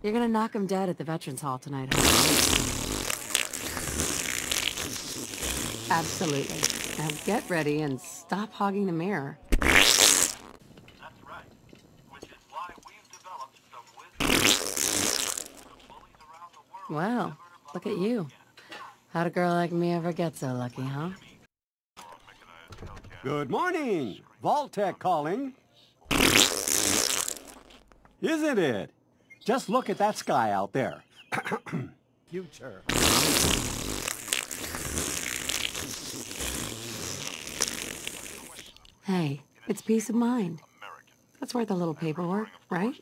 You're gonna knock him dead at the Veterans Hall tonight, huh? Absolutely. Now get ready and stop hogging the mirror. That's right. Which is why we've developed. The bullies around the world Well, look at you. How'd a girl like me ever get so lucky, huh? Good morning. Vault-Tec calling. Isn't it? Just look at that sky out there. Future. Hey, it's peace of mind. That's worth a little paperwork, right?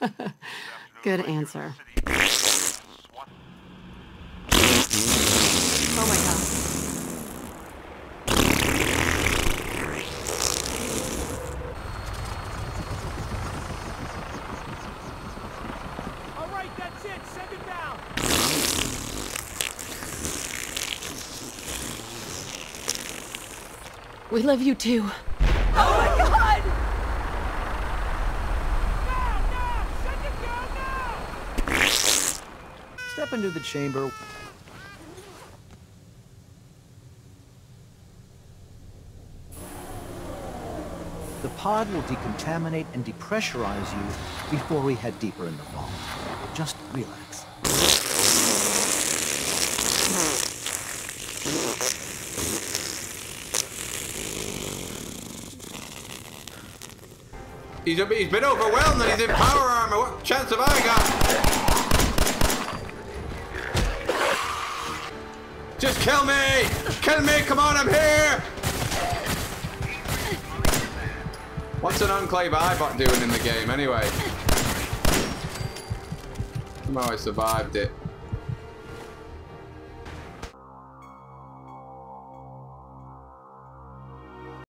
Good answer. Oh my god. All right, that's it. Send it down. We love you too. Oh my God! Now, now! Send it down now! Step into the chamber. The pod will decontaminate and depressurize you before we head deeper in the vault. Just relax. He's, he's been overwhelmed and he's in power armor. What chance have I got? Just kill me! Kill me! Come on, I'm here! What's an Enclave Eyebot doing in the game anyway? Somehow I survived it.